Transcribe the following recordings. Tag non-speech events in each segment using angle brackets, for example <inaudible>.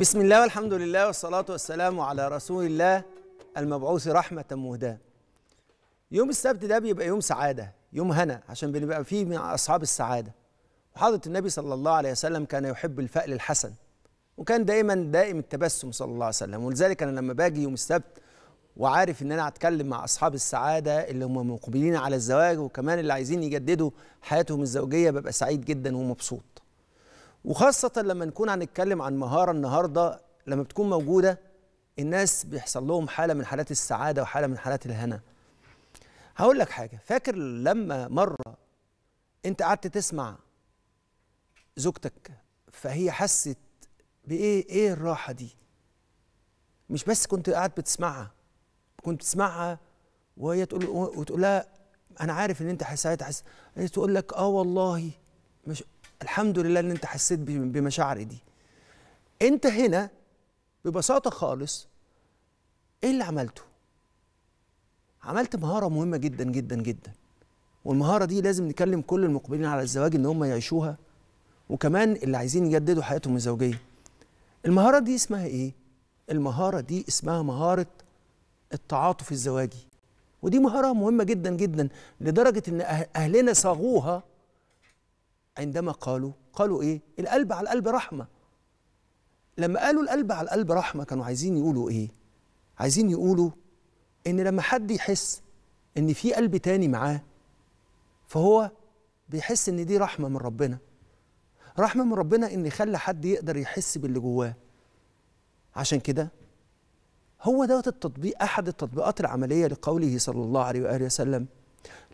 بسم الله والحمد لله والصلاة والسلام على رسول الله المبعوث رحمة مهداة. يوم السبت ده بيبقى يوم سعادة يوم هنا عشان بنبقى فيه مع أصحاب السعادة. وحضرة النبي صلى الله عليه وسلم كان يحب الفأل الحسن وكان دائما دائم التبسم صلى الله عليه وسلم. ولذلك أنا لما باجي يوم السبت وعارف إن أنا هتكلم مع أصحاب السعادة اللي هم مقبلين على الزواج وكمان اللي عايزين يجددوا حياتهم الزوجية ببقى سعيد جدا ومبسوط. وخاصة لما نكون هنتكلم عن مهارة النهاردة لما بتكون موجودة الناس بيحصل لهم حالة من حالات السعادة وحالة من حالات الهنا. هقول لك حاجة. فاكر لما مرة انت قعدت تسمع زوجتك فهي حست بإيه؟ إيه الراحة دي؟ مش بس كنت قاعد بتسمعها كنت تسمعها وهي تقول وتقول لها أنا عارف إن أنت حسيت حس تقول لك آه والله مش الحمد لله إن أنت حسيت بمشاعري دي. أنت هنا ببساطة خالص إيه اللي عملته؟ عملت مهارة مهمة جدا جدا جدا. والمهارة دي لازم نكلم كل المقبلين على الزواج إن هم يعيشوها وكمان اللي عايزين يجددوا حياتهم الزوجية. المهارة دي اسمها إيه؟ المهارة دي اسمها مهارة التعاطف الزواجي. ودي مهارة مهمة جدا جدا لدرجة إن أهلنا صاغوها عندما قالوا قالوا إيه؟ القلب على القلب رحمة. لما قالوا القلب على القلب رحمة كانوا عايزين يقولوا إيه؟ عايزين يقولوا إن لما حد يحس إن في قلب تاني معاه فهو بيحس إن دي رحمة من ربنا. رحمة من ربنا إن يخلي حد يقدر يحس باللي جواه. عشان كده هو دوت التطبيق أحد التطبيقات العملية لقوله صلى الله عليه وآله وسلم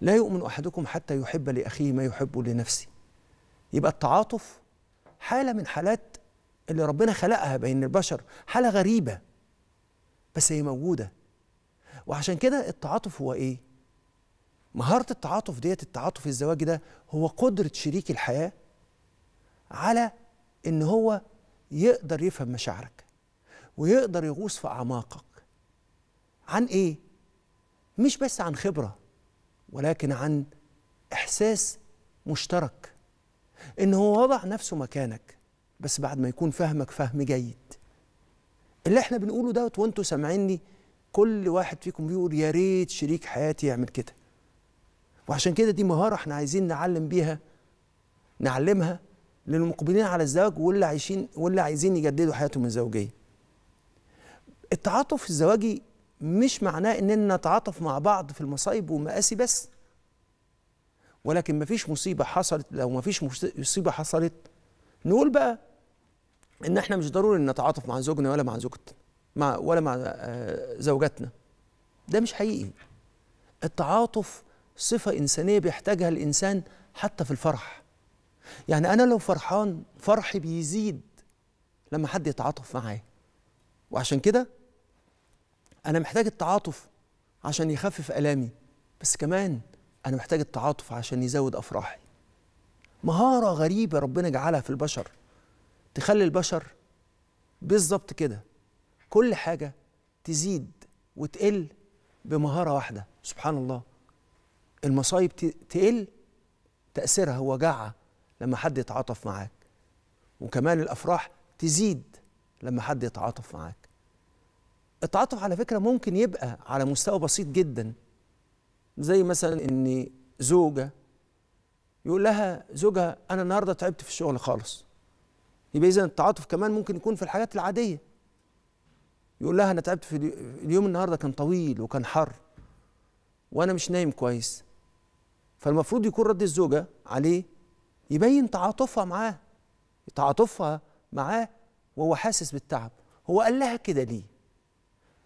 لا يؤمن أحدكم حتى يحب لأخيه ما يحب لنفسه. يبقى التعاطف حالة من حالات اللي ربنا خلقها بين البشر حالة غريبة بس هي موجودة وعشان كده التعاطف هو إيه؟ مهارة التعاطف ديت التعاطف الزواجي ده هو قدرة شريك الحياة على إن هو يقدر يفهم مشاعرك ويقدر يغوص في أعماقك عن إيه؟ مش بس عن خبرة ولكن عن إحساس مشترك إن هو وضع نفسه مكانك بس بعد ما يكون فهمك فهم جيد. اللي إحنا بنقوله دوت وأنتوا سامعيني كل واحد فيكم بيقول يا ريت شريك حياتي يعمل كده. وعشان كده دي مهارة إحنا عايزين نعلم بيها نعلمها للمقبلين على الزواج واللي عايشين واللي عايزين يجددوا حياتهم الزوجيه التعاطف الزواجي مش معناه إننا نتعاطف مع بعض في المصايب والمآسي بس. ولكن مفيش مصيبة حصلت لو مفيش مصيبة حصلت نقول بقى إن إحنا مش ضروري نتعاطف مع زوجنا ولا مع زوجتنا مع ولا مع زوجاتنا. ده مش حقيقي. التعاطف صفة إنسانية بيحتاجها الإنسان حتى في الفرح. يعني أنا لو فرحان فرحي بيزيد لما حد يتعاطف معايا. وعشان كده أنا محتاج التعاطف عشان يخفف آلامي. بس كمان أنا محتاج التعاطف عشان يزود أفراحي. مهارة غريبة ربنا جعلها في البشر تخلي البشر بالظبط كده. كل حاجة تزيد وتقل بمهارة واحدة سبحان الله. المصايب تقل تأثيرها وجعها لما حد يتعاطف معاك. وكمان الأفراح تزيد لما حد يتعاطف معاك. التعاطف على فكرة ممكن يبقى على مستوى بسيط جداً. زي مثلا ان زوجة يقول لها زوجها أنا النهارده تعبت في الشغل خالص. يبقى اذا التعاطف كمان ممكن يكون في الحاجات العادية. يقول لها أنا تعبت في اليوم النهارده كان طويل وكان حر وأنا مش نايم كويس. فالمفروض يكون رد الزوجة عليه يبين تعاطفها معاه تعاطفها معاه وهو حاسس بالتعب. هو قال لها كده ليه؟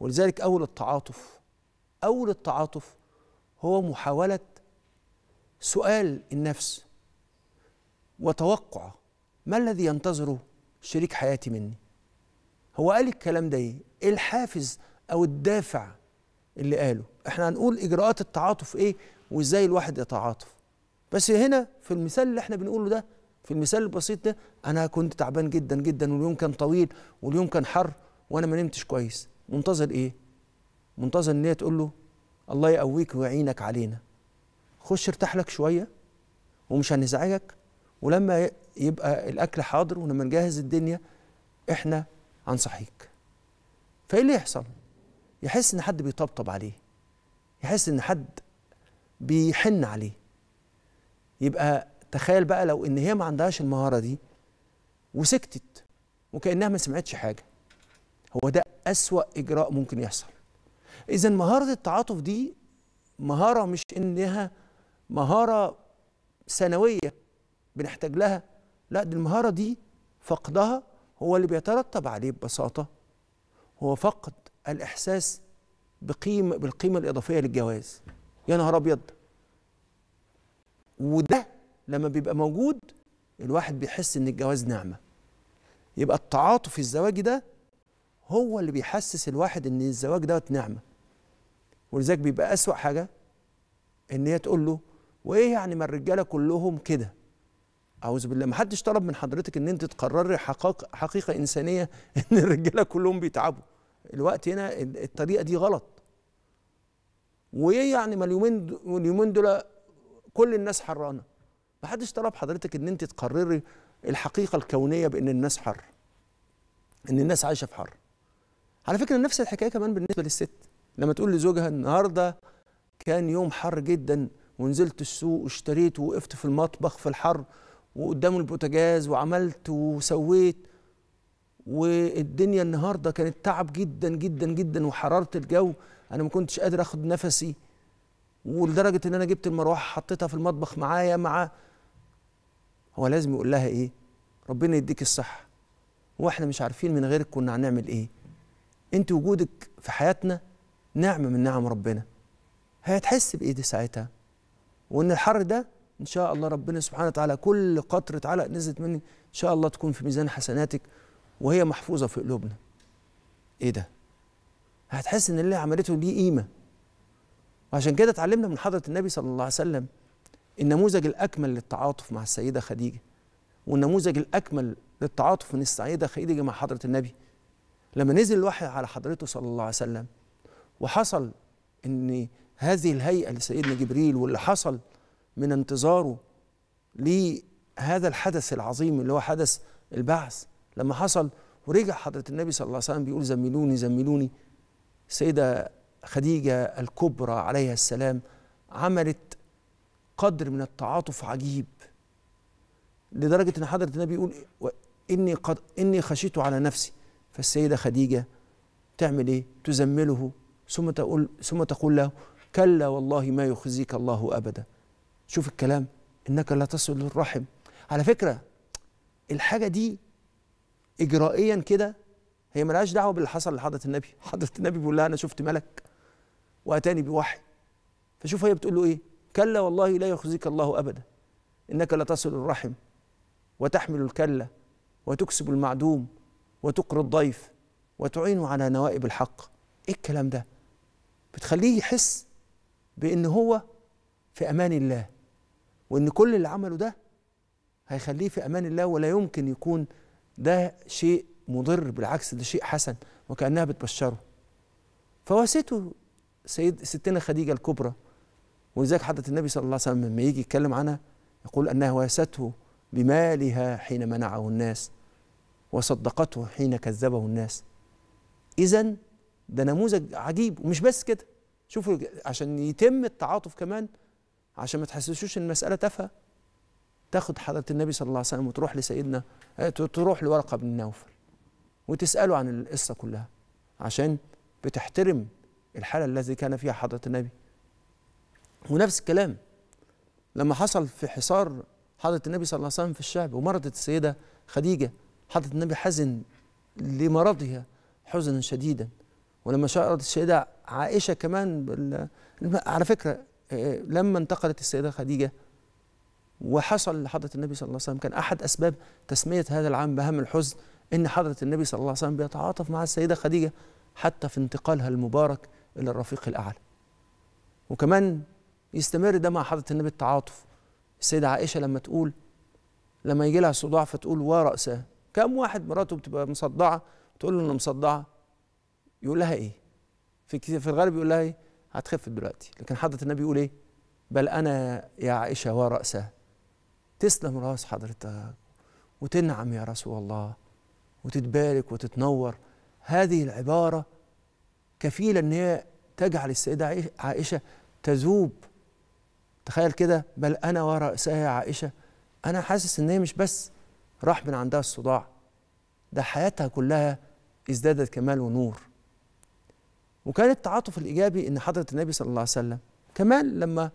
ولذلك أول التعاطف أول التعاطف هو محاولة سؤال النفس وتوقع ما الذي ينتظره شريك حياتي مني؟ هو قال الكلام ده إيه؟ إيه الحافز أو الدافع اللي قاله؟ إحنا هنقول إجراءات التعاطف إيه؟ وإزاي الواحد يتعاطف. بس هنا في المثال اللي إحنا بنقوله ده في المثال البسيط ده أنا كنت تعبان جدا جدا واليوم كان طويل واليوم كان حر وأنا ما نمتش كويس. منتظر إيه؟ منتظر إن هي تقول له الله يقويك ويعينك علينا. خش ارتاح لك شوية ومش هنزعجك. ولما يبقى الأكل حاضر ولما نجهز الدنيا إحنا عن صحيح فإيه اللي يحصل؟ يحس إن حد بيطبطب عليه. يحس إن حد بيحن عليه. يبقى تخيل بقى لو إن هي ما عندهاش المهارة دي وسكتت وكأنها ما سمعتش حاجة. هو ده أسوأ إجراء ممكن يحصل. اذا مهارة التعاطف دي مهارة مش إنها مهارة ثانوية بنحتاج لها لا دي المهارة دي فقدها هو اللي بيترتب عليه ببساطة هو فقد الإحساس بقيمه بالقيمة الإضافية للجواز. يا نهار أبيض! وده لما بيبقى موجود الواحد بيحس إن الجواز نعمة. يبقى التعاطف الزواجي ده هو اللي بيحسس الواحد إن الزواج دوت نعمة. ولذلك بيبقى أسوأ حاجة إن هي تقول له وإيه يعني ما الرجالة كلهم كده؟ أعوذ بالله ما حدش طلب من حضرتك إن أنت تقرري حقيقه حقيقة إنسانية <laughs> إن الرجالة كلهم بيتعبوا. الوقت هنا الطريقة دي غلط. وإيه يعني ما اليومين اليومين دول كل الناس حرانة؟ ما حدش طلب حضرتك إن أنت تقرري الحقيقة الكونية بإن الناس حر إن الناس عايشة في حر. على فكرة نفس الحكاية كمان بالنسبة للست. لما تقول لزوجها النهارده كان يوم حر جدا ونزلت السوق واشتريت ووقفت في المطبخ في الحر وقدام البوتاجاز وعملت وسويت والدنيا النهارده كانت تعب جدا جدا جدا وحراره الجو. أنا ما كنتش قادر أخد نفسي ولدرجة إن أنا جبت المروحة حطيتها في المطبخ معايا مع هو لازم يقول لها إيه؟ ربنا يديك الصحة. وإحنا مش عارفين من غيرك كنا هنعمل إيه. أنت وجودك في حياتنا نعمة من نعم ربنا. هتحس بايه دي ساعتها. وإن الحر ده إن شاء الله ربنا سبحانه وتعالى كل قطرة علق نزلت مني إن شاء الله تكون في ميزان حسناتك وهي محفوظة في قلوبنا. إيه ده؟ هتحس إن اللي عملته ليه قيمة. وعشان كده اتعلمنا من حضرة النبي صلى الله عليه وسلم النموذج الأكمل للتعاطف مع السيدة خديجة. والنموذج الأكمل للتعاطف من السيدة خديجة مع حضرة النبي. لما نزل الوحي على حضرته صلى الله عليه وسلم وحصل إن هذه الهيئة لسيدنا جبريل واللي حصل من انتظاره لهذا الحدث العظيم اللي هو حدث البعث لما حصل ورجع حضرة النبي صلى الله عليه وسلم بيقول زملوني زملوني السيدة خديجة الكبرى عليها السلام عملت قدر من التعاطف عجيب لدرجة أن حضرة النبي يقول إني قد إني خشيت على نفسي فالسيدة خديجة تعمل إيه؟ تزمله ثم تقول ثم تقول له كلا والله ما يخزيك الله أبدا. شوف الكلام إنك لا تصل الرحم على فكرة الحاجة دي إجرائيا كده هي ملهاش دعوة باللي حصل لحضرة النبي. <laughs> حضرة النبي بيقول لها أنا شفت ملك وأتاني بوحي. فشوف هي بتقول له إيه؟ كلا والله لا يخزيك الله أبدا. إنك لا تصل الرحم وتحمل الكلة وتكسب المعدوم وتقري الضيف وتعين على نوائب الحق. إيه الكلام ده؟ بتخليه يحس بإن هو في أمان الله وإن كل اللي عمله ده هيخليه في أمان الله ولا يمكن يكون ده شيء مضر بالعكس ده شيء حسن وكأنها بتبشره. فواسته سيد ستنا خديجة الكبرى ولذلك حضره النبي صلى الله عليه وسلم لما يجي يتكلم عنها يقول أنها واسته بمالها حين منعه الناس وصدقته حين كذبه الناس. اذا ده نموذج عجيب. ومش بس كده شوفوا عشان يتم التعاطف كمان عشان ما تحسسوش إن المسألة تافهة تاخد حضرة النبي صلى الله عليه وسلم وتروح لسيدنا تروح لورقة بن نوفل وتسأله عن القصة كلها عشان بتحترم الحالة التي كان فيها حضرة النبي. ونفس الكلام لما حصل في حصار حضرة النبي صلى الله عليه وسلم في الشعب ومرضت السيدة خديجة حضرة النبي حزن لمرضها حزنا شديدا. ولما شعرت السيدة عائشة كمان بال... على فكرة لما انتقلت السيدة خديجة وحصل لحضرة النبي صلى الله عليه وسلم كان أحد أسباب تسمية هذا العام بهم الحزن إن حضرة النبي صلى الله عليه وسلم بيتعاطف مع السيدة خديجة حتى في انتقالها المبارك إلى الرفيق الأعلى. وكمان يستمر ده مع حضرة النبي التعاطف. السيدة عائشة لما تقول لما يجي لها صداع فتقول ورأسه كم واحد مراته بتبقى مصدعة تقول له أنا مصدعة. يقول لها إيه؟ في في الغالب يقول لها إيه؟ هتخف دلوقتي. لكن حضرة النبي يقول إيه؟ بل أنا يا عائشة ورأسها. تسلم راس حضرتك وتنعم يا رسول الله وتتبارك وتتنور. هذه العبارة كفيلة إن هي تجعل السيدة عائشة تذوب. تخيل كده. بل أنا ورأسها عائشة. أنا حاسس إن هي مش بس راح من عندها الصداع ده حياتها كلها ازدادت كمال ونور. وكان التعاطف الإيجابي إن حضرة النبي صلى الله عليه وسلم كمان لما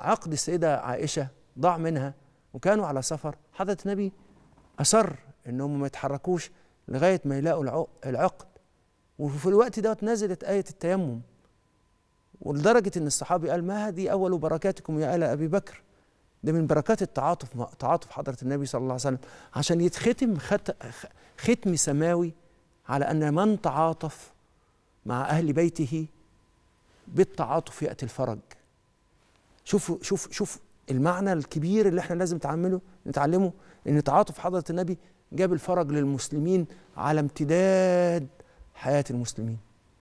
عقد السيدة عائشة ضاع منها وكانوا على سفر حضرة النبي أصر انهم ما يتحركوش لغاية ما يلاقوا العقد. وفي الوقت ده نزلت آية التيمم. ولدرجة إن الصحابي قال ما هذه أول بركاتكم يا آل أبي بكر؟ ده من بركات التعاطف تعاطف حضرة النبي صلى الله عليه وسلم. عشان يتختم ختم سماوي على أن من تعاطف مع أهل بيته بالتعاطف يأتي الفرج. شوفوا شوف شوف المعنى الكبير اللي إحنا لازم نتعامله نتعلمه إن تعاطف حضرة النبي جاب الفرج للمسلمين على امتداد حياة المسلمين.